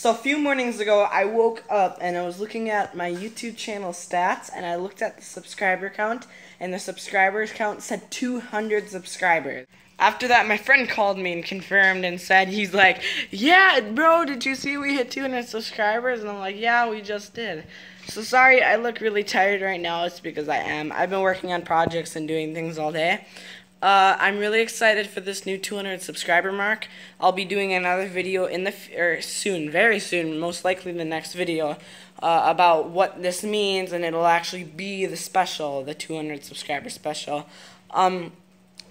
So a few mornings ago, I woke up and I was looking at my YouTube channel stats, and I looked at the subscriber count, and the subscribers count said 200 subscribers. After that, my friend called me and confirmed and said, he's like, yeah, bro, did you see we hit 200 subscribers? And I'm like, yeah, we just did. So sorry, I look really tired right now. It's because I am. I've been working on projects and doing things all day. Uh, I'm really excited for this new 200 subscriber mark. I'll be doing another video in the or soon, very soon, most likely the next video, uh, about what this means, and it'll actually be the special, the 200 subscriber special. Um,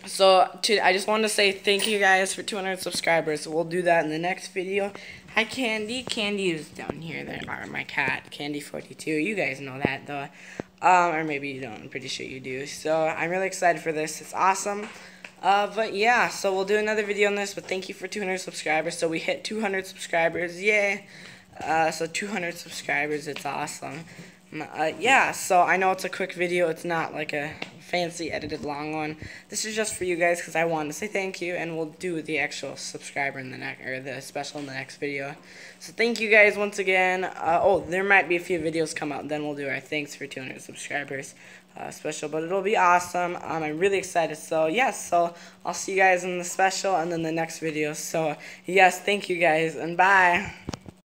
so to, I just wanted to say thank you guys for 200 subscribers. We'll do that in the next video. Hi Candy. Candy is down here. There are my cat, Candy42. You guys know that though. Um, or maybe you don't. I'm pretty sure you do. So I'm really excited for this. It's awesome. Uh, but yeah, so we'll do another video on this. But thank you for 200 subscribers. So we hit 200 subscribers. Yay! Uh, so 200 subscribers. It's awesome. Uh, yeah, so I know it's a quick video. It's not like a fancy edited long one. This is just for you guys because I wanted to say thank you, and we'll do the actual subscriber in the next or the special in the next video. So thank you guys once again. Uh, oh, there might be a few videos come out. Then we'll do our thanks for 200 subscribers uh, special, but it'll be awesome. Um, I'm really excited. So yes, so I'll see you guys in the special and then the next video. So yes, thank you guys and bye.